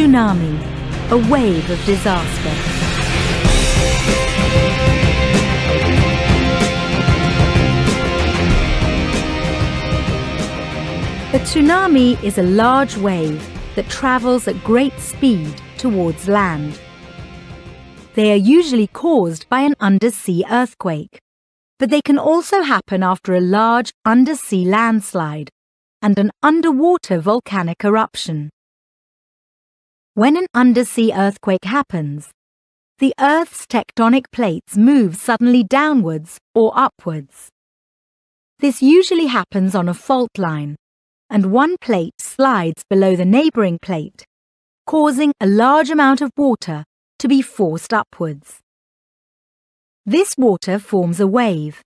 Tsunami, a wave of disaster. A tsunami is a large wave that travels at great speed towards land. They are usually caused by an undersea earthquake, but they can also happen after a large undersea landslide and an underwater volcanic eruption. When an undersea earthquake happens, the Earth's tectonic plates move suddenly downwards or upwards. This usually happens on a fault line and one plate slides below the neighbouring plate, causing a large amount of water to be forced upwards. This water forms a wave.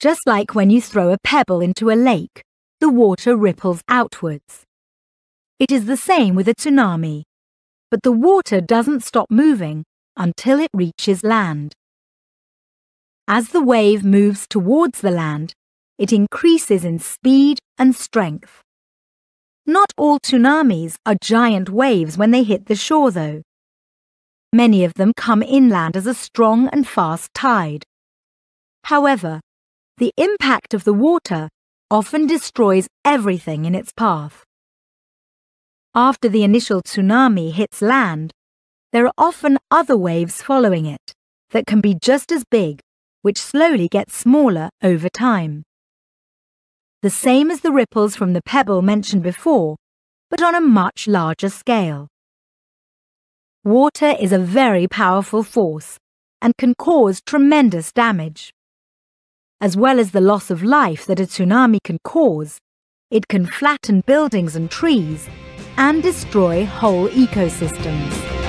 Just like when you throw a pebble into a lake, the water ripples outwards. It is the same with a tsunami, but the water doesn't stop moving until it reaches land. As the wave moves towards the land, it increases in speed and strength. Not all tsunamis are giant waves when they hit the shore, though. Many of them come inland as a strong and fast tide. However, the impact of the water often destroys everything in its path. After the initial tsunami hits land, there are often other waves following it that can be just as big, which slowly get smaller over time the same as the ripples from the pebble mentioned before, but on a much larger scale. Water is a very powerful force and can cause tremendous damage. As well as the loss of life that a tsunami can cause, it can flatten buildings and trees and destroy whole ecosystems.